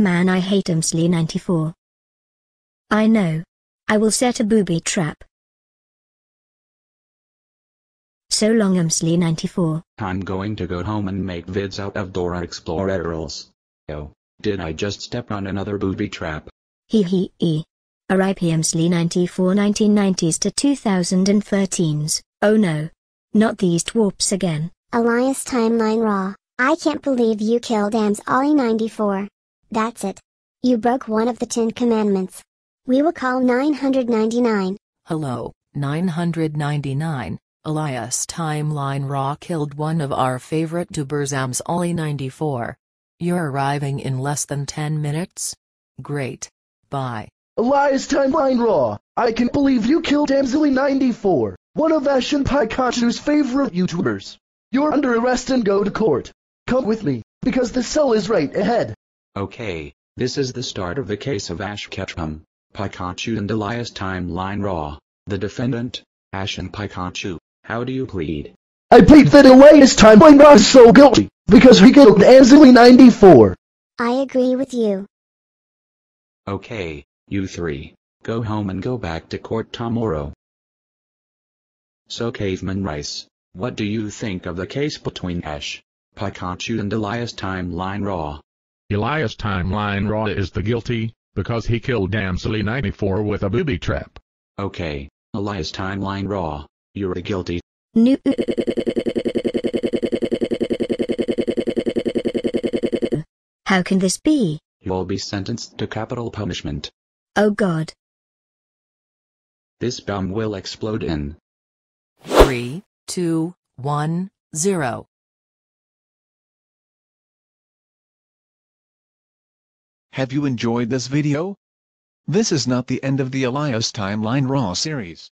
Man I hate Amsalley 94. I know. I will set a booby trap. So long Amsalley 94. I'm going to go home and make vids out of Dora Explorers. Oh, did I just step on another booby trap? Hee hee hee. RIP Amsalley 94 1990s to 2013s. Oh no. Not these twarps again. Elias Timeline Raw. I can't believe you killed Amsalley 94. That's it. You broke one of the Ten Commandments. We will call 999. Hello, 999. Elias Timeline Raw killed one of our favorite tubers Amsalley 94. You're arriving in less than 10 minutes? Great. Bye. Elias Timeline Raw, I can believe you killed Amsalley94, one of Ashen Pikachu's favorite YouTubers. You're under arrest and go to court. Come with me, because the cell is right ahead. Okay, this is the start of the case of Ash Ketchum, Pikachu and Elias Timeline Raw. The defendant, Ash and Pikachu, how do you plead? I plead that Elias Timeline Raw is so guilty, because he killed Amsalley94. I agree with you. Okay, you three, go home and go back to court tomorrow. So Caveman Rice, what do you think of the case between Ash, Pikachu and Elias Timeline Raw? Elias Timeline Raw is the guilty, because he killed Damsley 94 with a booby trap. Okay, Elias Timeline Raw, you're a guilty. New. How can this be? You'll be sentenced to capital punishment. Oh god. This bomb will explode in 3, 2, 1, 0. Have you enjoyed this video? This is not the end of the Elias Timeline Raw series.